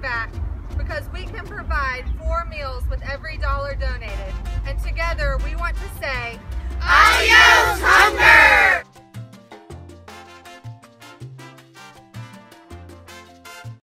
payback because we can provide four meals with every dollar donated.